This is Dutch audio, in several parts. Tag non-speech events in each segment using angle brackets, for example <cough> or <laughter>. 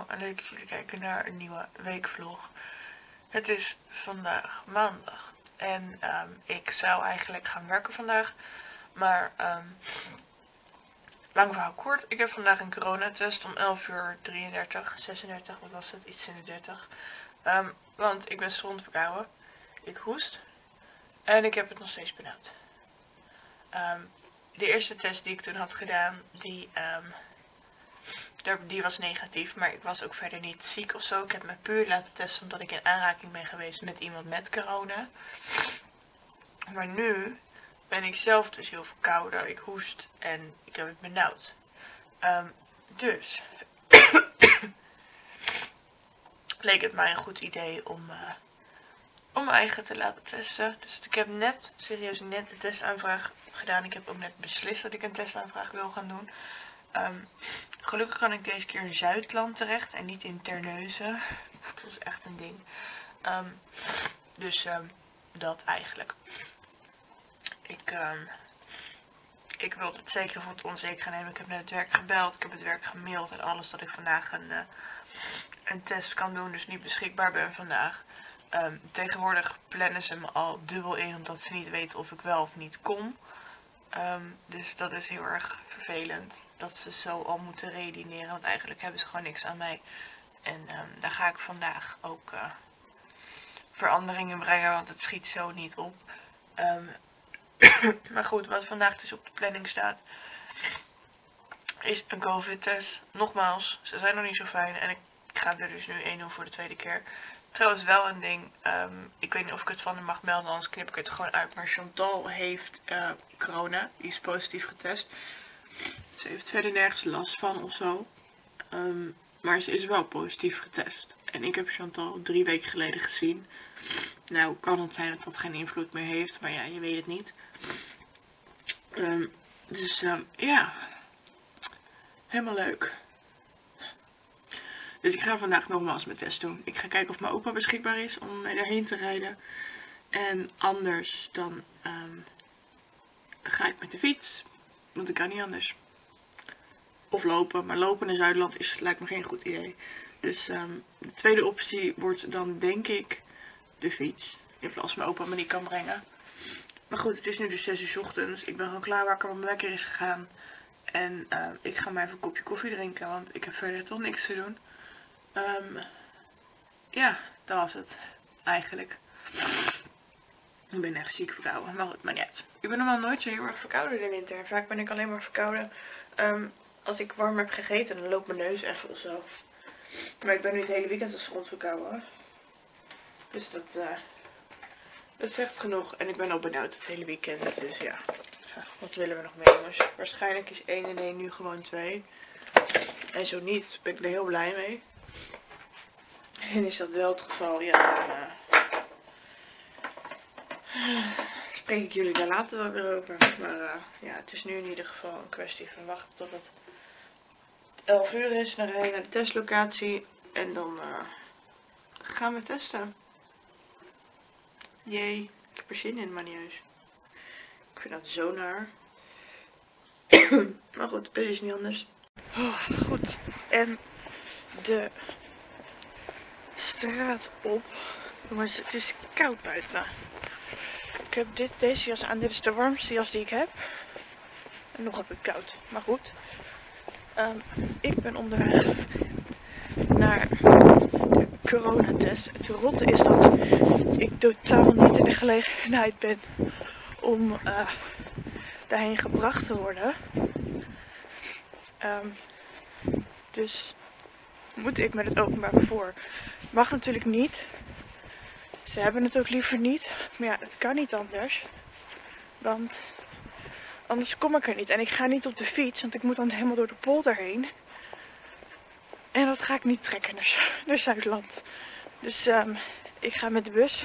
Allemaal en leuk dat jullie kijken naar een nieuwe weekvlog. Het is vandaag maandag en ehm, ik zou eigenlijk gaan werken vandaag, maar um, lang verhaal kort. Ik heb vandaag een coronatest om 11 uur 33, 36, wat was het, iets in de 30. Um, want ik ben stront verkouden, ik hoest en ik heb het nog steeds benauwd. de eerste test die ik toen had gedaan, die die was negatief, maar ik was ook verder niet ziek of zo. Ik heb me puur laten testen omdat ik in aanraking ben geweest met iemand met corona. Maar nu ben ik zelf dus heel verkouden. Ik hoest en ik heb het benauwd. Um, dus <coughs> leek het mij een goed idee om, uh, om mijn eigen te laten testen. Dus ik heb net, serieus net de testaanvraag gedaan. Ik heb ook net beslist dat ik een testaanvraag wil gaan doen. Um, gelukkig kan ik deze keer in Zuidland terecht en niet in Terneuzen. <laughs> Dat is echt een ding. Um, dus um, dat eigenlijk. Ik, ik wilde het zeker voor het onzeker nemen. Ik heb net het werk gebeld, ik heb het werk gemaild en alles dat ik vandaag een, uh, een test kan doen. Dus niet beschikbaar ben vandaag. tegenwoordig plannen ze me al dubbel in omdat ze niet weten of ik wel of niet kom. dus dat is heel erg dat ze zo al moeten redeneren. Want eigenlijk hebben ze gewoon niks aan mij. En um, daar ga ik vandaag ook uh, veranderingen brengen, want het schiet zo niet op. Um, <coughs> maar goed, wat vandaag dus op de planning staat, is een COVID-test. Nogmaals, ze zijn nog niet zo fijn en ik ga er dus nu één doen voor de tweede keer. Trouwens wel een ding, um, ik weet niet of ik het van hem mag melden, anders knip ik het gewoon uit. Maar Chantal heeft uh, corona, die is positief getest. Ze heeft verder nergens last van of zo. Ehm, maar ze is wel positief getest. En ik heb Chantal drie weken geleden gezien. Nou, kan het zijn dat dat geen invloed meer heeft. Maar ja, je weet het niet. Ehm, dus um, ja. Helemaal leuk. Dus ik ga vandaag nogmaals mijn test doen. Ik ga kijken of mijn opa beschikbaar is om mij daarheen te rijden. En anders dan ga ik met de fiets. Want ik kan niet anders. Of lopen. Maar lopen in Zuidland is, lijkt me geen goed idee. Dus um, de tweede optie wordt dan denk ik de fiets. In plaats mijn opa me niet kan brengen. Maar goed, het is nu dus 6 uur ochtends. Ik ben gewoon klaar wakker, want mijn wekker is gegaan. En uh, ik ga maar even een kopje koffie drinken, want ik heb verder toch niks te doen. Um, ja, dat was het eigenlijk. Ik ben echt ziek verkouden, maar goed, maar niet. Ik ben normaal nooit zo heel erg verkouden de winter. Vaak ben ik alleen maar verkouden um, als ik warm heb gegeten. Dan loopt mijn neus even of zo. Maar ik ben nu het hele weekend als grond verkouden. Dus dat, uh, dat zegt genoeg. En ik ben al benauwd het hele weekend. Dus ja, wat willen we nog mee jongens? Waarschijnlijk is 1 en 1 nu gewoon 2. En zo niet, ben ik er heel blij mee. En is dat wel het geval, ja, dan, uh, spreek ik jullie daar later wel weer over. Maar uh, ja, het is nu in ieder geval een kwestie van wachten tot het 11 uur is. Dan rij je naar de testlocatie en dan uh, gaan we testen. Jee, ik heb er zin in, maar niet eens. Ik vind dat zo naar. <coughs> maar goed, het is niet anders. Oh, goed, en de straat op. Jongens, het is koud buiten. Ik heb dit, deze jas aan. Dit is de warmste jas die ik heb. En nog heb ik koud. Maar goed. Um, ik ben onderweg naar de coronatest. Het rotte is dat ik totaal niet in de gelegenheid ben om uh, daarheen gebracht te worden. Um, dus moet ik met het openbaar vervoer. Mag natuurlijk niet. Ze hebben het ook liever niet. Maar ja, het kan niet anders. Want anders kom ik er niet. En ik ga niet op de fiets, want ik moet dan helemaal door de polder heen. En dat ga ik niet trekken naar, <laughs> naar Zuidland. Dus um, ik ga met de bus.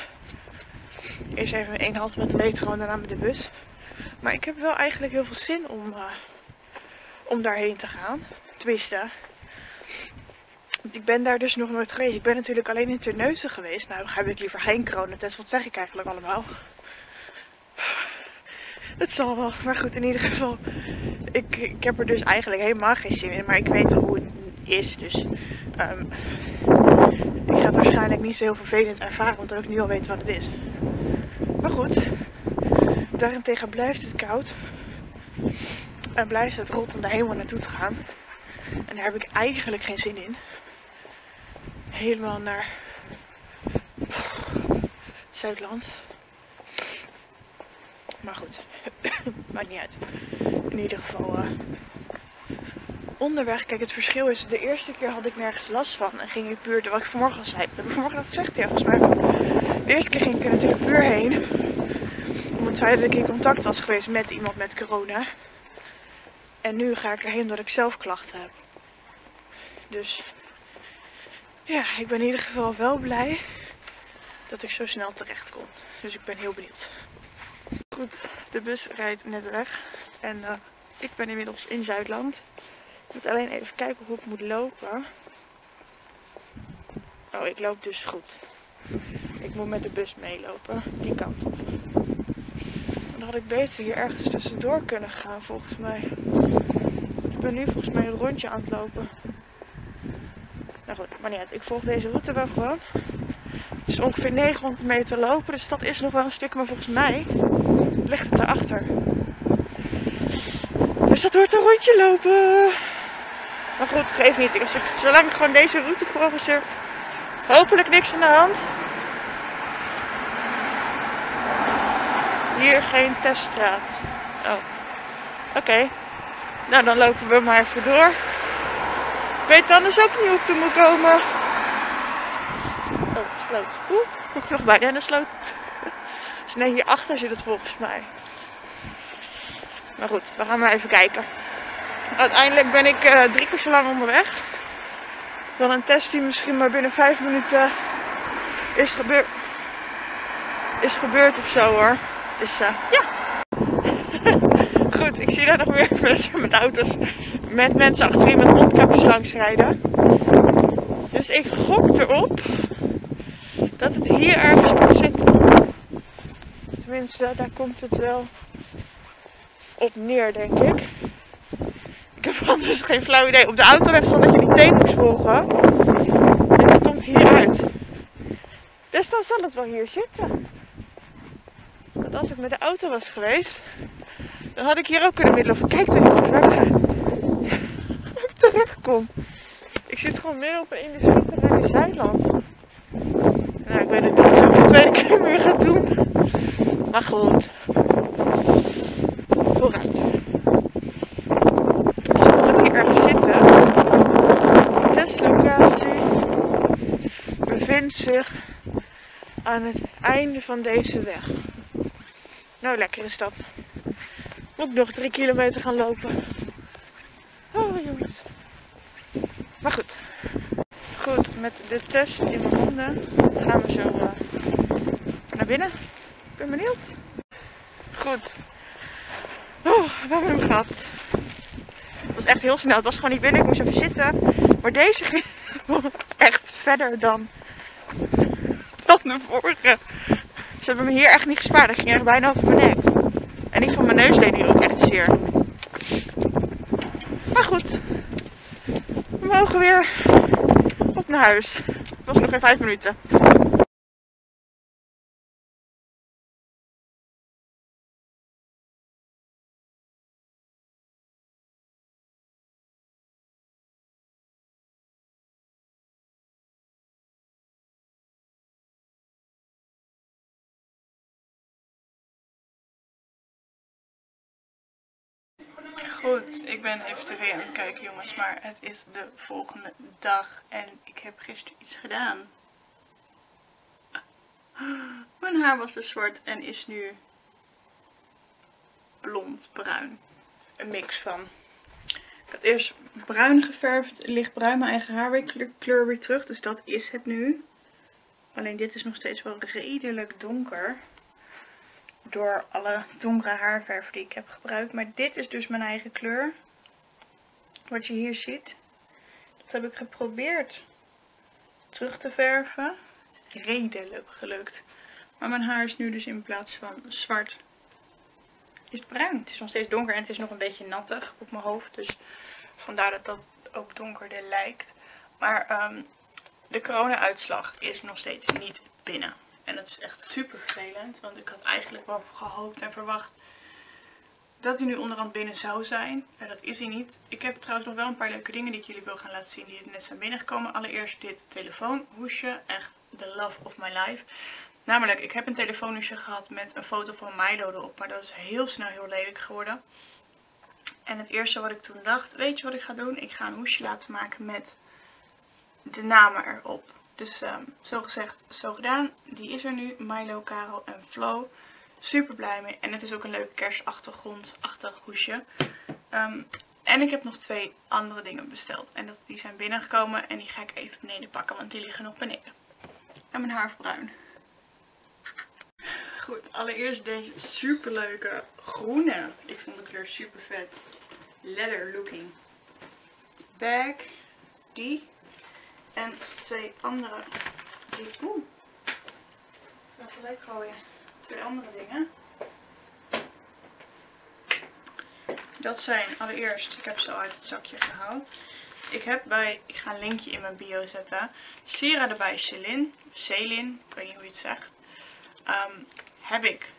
Eerst even één half met de metro en daarna met de bus. Maar ik heb wel eigenlijk heel veel zin om, uh, om daarheen te gaan. Tenminste, ik ben daar dus nog nooit geweest. Ik ben natuurlijk alleen in Terneuzen geweest. Nou, dan heb ik liever geen coronatest. Wat zeg ik eigenlijk allemaal? Het zal wel. Maar goed, in ieder geval. Ik, ik heb er dus eigenlijk helemaal geen zin in. Maar ik weet hoe, is. Dus ehm, ik ga het waarschijnlijk niet zo heel vervelend ervaren, omdat ik nu al weet wat het is. Maar goed, daarentegen blijft het koud. En blijft het rot om daar helemaal naartoe te gaan. En daar heb ik eigenlijk geen zin in. Helemaal naar Zuidland. Maar goed, <coughs> maakt niet uit. In ieder geval uh, onderweg. Kijk, het verschil is, de eerste keer had ik nergens last van. En ging ik puur, wat ik vanmorgen al zei. Heb ik vanmorgen gezegd, ja, volgens mij. De eerste keer ging ik er natuurlijk puur heen. Om het feit dat ik in contact was geweest met iemand met corona. En nu ga ik erheen omdat ik zelf klachten heb. Dus ja, ik ben in ieder geval wel blij dat ik zo snel terecht kom. Dus ik ben heel benieuwd. Goed, de bus rijdt net weg. En uh, ik ben inmiddels in Zuidland. Ik moet alleen even kijken hoe ik moet lopen. Oh, ik loop dus goed. Ik moet met de bus meelopen, die kant op. Dan had ik beter hier ergens tussendoor kunnen gaan, volgens mij. Ik ben nu volgens mij een rondje aan het lopen. Nou goed, maar niet. Ik volg deze route wel gewoon. Het is ongeveer 900 meter lopen, dus dat is nog wel een stuk, maar volgens mij ligt het daarachter. Dus dat wordt een rondje lopen. Maar goed, geef niet. Ik, zolang ik gewoon deze route volg, is er hopelijk niks aan de hand. Hier geen teststraat. Oh, oké. Nou, dan lopen we maar even door. Ik weet anders ook niet hoe ik moet komen. Oh, sloot. Oeh, nog, nog bijna in de sloot. <laughs> Dus nee, hierachter zit het volgens mij. Maar goed, we gaan maar even kijken. Uiteindelijk ben ik uh, drie keer zo lang onderweg. Dan een test die misschien maar binnen vijf minuten is gebeurd. Is gebeurd of zo hoor. Dus uh, ja. <laughs> Goed, ik zie daar nog meer <laughs> mensen met auto's. Met mensen achterin met mondkapjes langs rijden. Dus ik gok erop dat het hier ergens moet zitten. Tenminste, daar komt het wel op neer, denk ik. Ik heb <laughs> anders geen flauw idee. Op de autoweg stond dat je die moest volgen. En dat komt hieruit. Dus dan zal het wel hier zitten. Want als ik met de auto was geweest, dan had ik hier ook kunnen middelen. Kijk even waar ik kom. Ik zit gewoon meer op een industrieterrein in Zuidland. Nou, ik weet het niet of ik het tweede keer meer ga doen. Maar goed. Vooruit. Moet hier ergens zitten. Testlocatie bevindt zich aan het einde van deze weg. Nou, lekker is dat. Moet ik nog drie kilometer gaan lopen. Oh jongens. Maar goed. Goed, met de test in mijn handen gaan we zo uh, naar binnen. Ik ben benieuwd. Goed. Oh, we hebben hem gehad. Het was echt heel snel. Het was gewoon niet binnen. Ik moest even zitten. Maar deze ging <laughs> echt verder dan, dan de vorige. Ze hebben me hier echt niet gespaard. Ik ging echt bijna over mijn nek. En die van mijn neus deed nu ook echt zeer. Maar goed. Mogen weer op naar huis. Het was nog geen vijf minuten. Goed, ik ben even tv aan het kijken jongens, maar het is de volgende dag en ik heb gisteren iets gedaan. Mijn haar was dus zwart en is nu blond bruin. Een mix van. Ik had eerst bruin geverfd, lichtbruin, mijn eigen haar weer kleur weer terug, dus dat is het nu. Alleen dit is nog steeds wel redelijk donker door alle donkere haarverf die ik heb gebruikt. Maar dit is dus mijn eigen kleur. Wat je hier ziet. Dat heb ik geprobeerd terug te verven. Redelijk gelukt. Maar mijn haar is nu dus in plaats van zwart. Is bruin. Het is nog steeds donker en het is nog een beetje nattig op mijn hoofd. Dus vandaar dat dat ook donkerder lijkt. Maar ehm, de corona-uitslag is nog steeds niet binnen. En dat is echt super vervelend, want ik had eigenlijk wel gehoopt en verwacht dat hij nu onderhand binnen zou zijn. En dat is hij niet. Ik heb trouwens nog wel een paar leuke dingen die ik jullie wil gaan laten zien die net zijn binnengekomen. Allereerst dit telefoonhoesje. Echt the love of my life. Namelijk, ik heb een telefoonhoesje gehad met een foto van Milo erop. Maar dat is heel snel heel lelijk geworden. En het eerste wat ik toen dacht, weet je wat ik ga doen? Ik ga een hoesje laten maken met de namen erop. Dus um, zo gezegd, zo gedaan. Die is er nu. Milo, Karel en Flo. Super blij mee. En het is ook een leuk kerstachtergrondachtig hoesje. Ehm, en ik heb nog twee andere dingen besteld. En dat, die zijn binnengekomen. En die ga ik even beneden pakken. Want die liggen nog beneden. En mijn haar is bruin. Goed, allereerst deze super leuke groene. Ik vond de kleur super vet. Leather looking bag. Die. En twee andere. Die, oeh. Even gelijk gooien twee andere dingen. Dat zijn allereerst, ik heb ze al uit het zakje gehaald. Ik heb bij, ik ga een linkje in mijn bio zetten. Sera erbij Celine, Celine, ik weet niet hoe je het zegt. Ehm, heb ik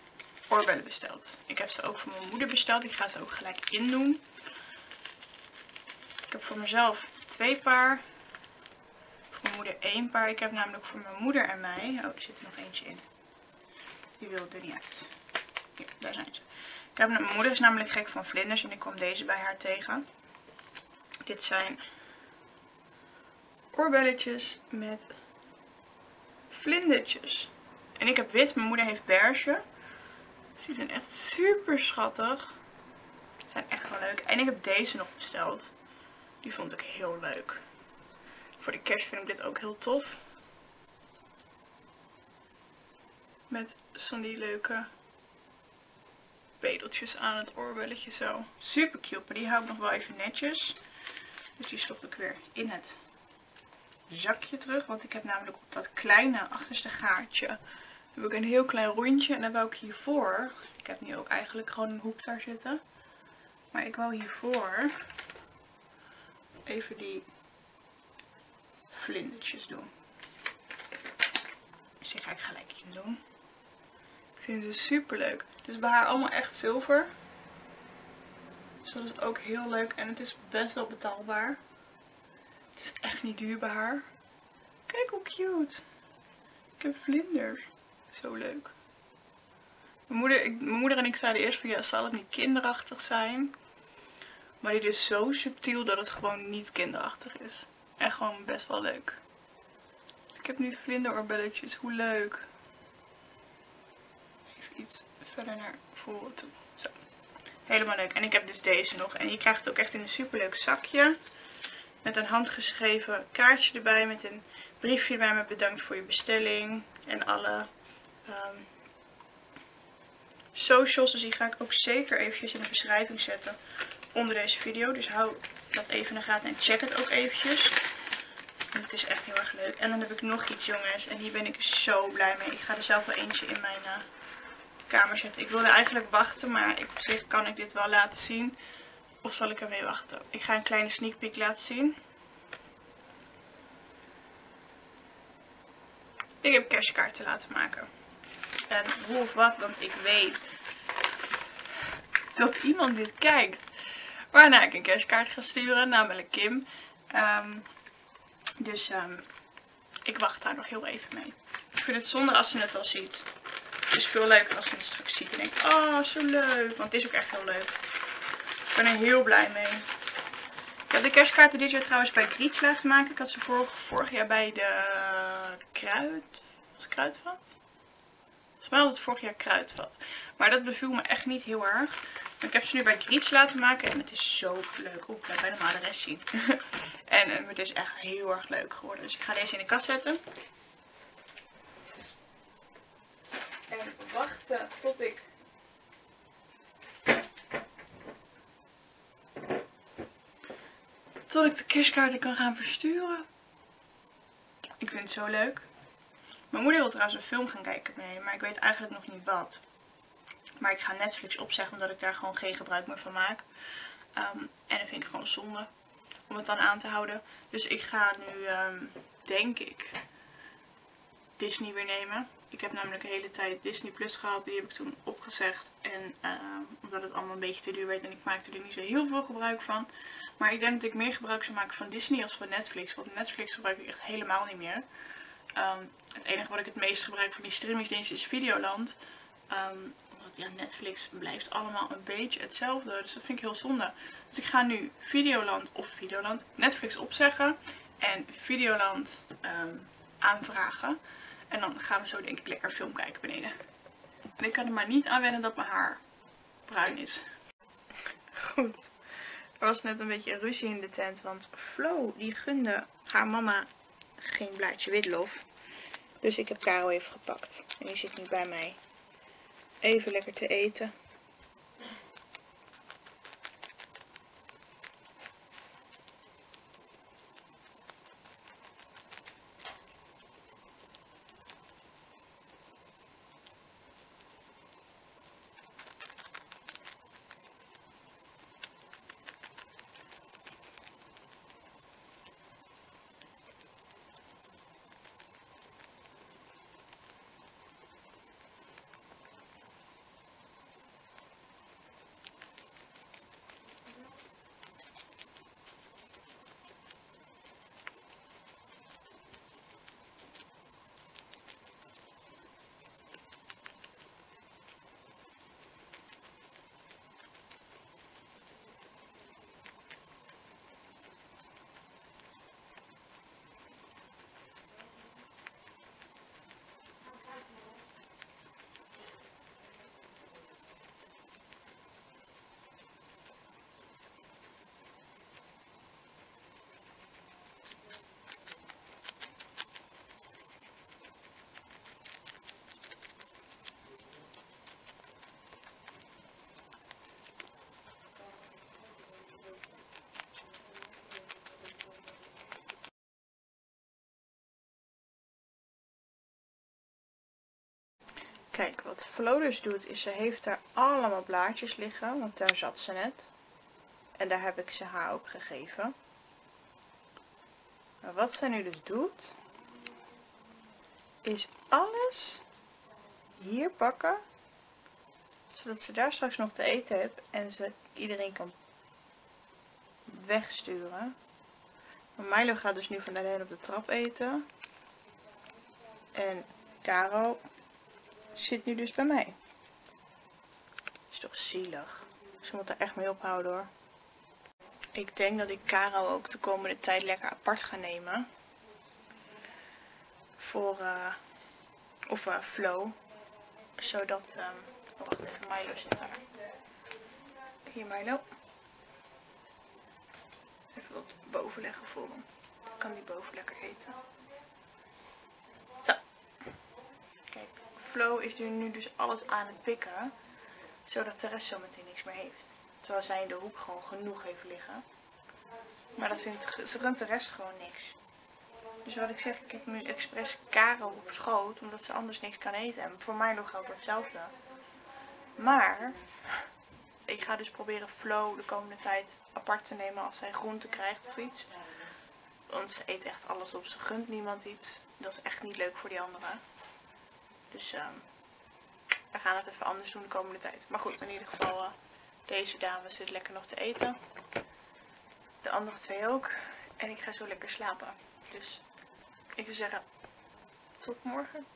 oorbellen besteld. Ik heb ze ook voor mijn moeder besteld. Ik ga ze ook gelijk in doen. Ik heb voor mezelf twee paar. Moeder één paar. Ik heb namelijk voor mijn moeder en mij. Oh, er zit er nog eentje in. Die wilde er niet uit. Ja, daar zijn ze. Ik heb, mijn moeder is namelijk gek van vlinders en ik kwam deze bij haar tegen. Dit zijn oorbelletjes met vlindertjes. En ik heb wit, mijn moeder heeft beige. Die zijn echt super schattig. Ze zijn echt wel leuk. En ik heb deze nog besteld. Die vond ik heel leuk. Voor de kerst vind ik dit ook heel tof. Met van die leuke pedeltjes aan het oorbelletje zo. Super cute, maar die hou ik nog wel even netjes. Dus die stop ik weer in het zakje terug. Want ik heb namelijk op dat kleine achterste gaatje heb ik een heel klein rondje. En dan wou ik hiervoor, ik heb nu ook eigenlijk gewoon een hoek daar zitten. Maar ik wou hiervoor even die vlindertjes doen. Dus die ga ik gelijk in doen vind ze super leuk. Het is bij haar allemaal echt zilver. Dus dat is ook heel leuk. En het is best wel betaalbaar. Het is echt niet duur bij haar. Kijk hoe cute. Ik heb vlinders. Zo leuk. Mijn moeder, ik, mijn moeder en ik zeiden eerst van ja, zal het niet kinderachtig zijn? Maar dit is zo subtiel dat het gewoon niet kinderachtig is. En gewoon best wel leuk. Ik heb nu vlinderoorbelletjes. Hoe leuk iets verder naar voren toe. Zo. Helemaal leuk. En ik heb dus deze nog. En je krijgt het ook echt in een superleuk zakje. Met een handgeschreven kaartje erbij. Met een briefje erbij met bedankt voor je bestelling. En alle um, socials. Dus die ga ik ook zeker eventjes in de beschrijving zetten. Onder deze video. Dus hou dat even in de gaten. En check het ook eventjes. En het is echt heel erg leuk. En dan heb ik nog iets jongens. En hier ben ik zo blij mee. Ik ga er zelf wel eentje in mijn... Uh, kamer zetten. Ik wilde eigenlijk wachten, maar op zich kan ik dit wel laten zien. Of zal ik ermee wachten? Ik ga een kleine sneak peek laten zien. Ik heb kerstkaarten laten maken. En hoe of wat, want ik weet dat iemand dit kijkt. Waarna ik een kerstkaart ga sturen, namelijk Kim. Ehm, dus um, ik wacht daar nog heel even mee. Ik vind het zonde als ze het wel ziet. Het is veel leuker als je het straks ziet en denkt, oh zo leuk. Want het is ook echt heel leuk. Ik ben er heel blij mee. Ik heb de kerstkaarten dit jaar trouwens bij Griets laten maken. Ik had ze vorig, vorig jaar bij de kruid... Was kruidvat? Volgens mij het vorig jaar kruidvat. Maar dat beviel me echt niet heel erg. Ik heb ze nu bij Griets laten maken en het is zo leuk. Oeh, ik laat bijna de rest zien. <laughs> en, en het is echt heel erg leuk geworden. Dus ik ga deze in de kast zetten. En wachten tot ik tot ik de kerstkaarten kan gaan versturen. Ik vind het zo leuk. Mijn moeder wil trouwens een film gaan kijken mee, maar ik weet eigenlijk nog niet wat. Maar ik ga Netflix opzeggen omdat ik daar gewoon geen gebruik meer van maak. Um, en dat vind ik gewoon zonde. om het dan aan te houden. Dus ik ga nu, ehm, denk ik, Disney weer nemen. Ik heb namelijk de hele tijd Disney Plus gehad. Die heb ik toen opgezegd. En ehm, omdat het allemaal een beetje te duur werd en ik maakte er niet zo heel veel gebruik van. Maar ik denk dat ik meer gebruik zou maken van Disney als van Netflix. Want Netflix gebruik ik echt helemaal niet meer. Ehm, het enige wat ik het meest gebruik van die streamingsdiensten is Videoland. Um, ja, Netflix blijft allemaal een beetje hetzelfde. Dus dat vind ik heel zonde. Dus ik ga nu Videoland of Videoland Netflix opzeggen. En Videoland aanvragen. En dan gaan we zo denk ik lekker film kijken beneden. En ik kan er maar niet aan wennen dat mijn haar bruin is. Goed. Er was net een beetje ruzie in de tent. Want Flo die gunde haar mama geen blaadje witlof. Dus ik heb Caro even gepakt. En die zit nu bij mij even lekker te eten. Kijk, wat Flo dus doet, is ze heeft daar allemaal blaadjes liggen, want daar zat ze net. En daar heb ik ze haar ook gegeven. Maar wat zij nu dus doet, is alles hier pakken, zodat ze daar straks nog te eten heeft en ze iedereen kan wegsturen. Maar Milo gaat dus nu van alleen op de trap eten. En Caro zit nu dus bij mij. Is toch zielig. Ze moet er echt mee ophouden hoor. Ik denk dat ik Caro ook de komende tijd lekker apart ga nemen. Voor, uh, of uh, Flow. Zodat, um, wacht even, Milo zit daar. Hier Milo. Even wat boven leggen voor hem. Kan die boven lekker eten. Flo is nu dus alles aan het pikken. Zodat de rest zometeen niks meer heeft. Terwijl zij in de hoek gewoon genoeg heeft liggen. Maar dat vindt, ze runt de rest gewoon niks. Dus wat ik zeg, ik heb nu expres Karel op schoot. Omdat ze anders niks kan eten. En voor mij nog geldt hetzelfde. Maar ik ga dus proberen Flo de komende tijd apart te nemen als zij groente krijgt of iets. Want ze eet echt alles op. Ze gunt niemand iets. Dat is echt niet leuk voor die anderen. Dus um, we gaan het even anders doen de komende tijd. Maar goed, in ieder geval, uh, deze dame zit lekker nog te eten. De andere twee ook. En ik ga zo lekker slapen. Dus ik zou zeggen, tot morgen.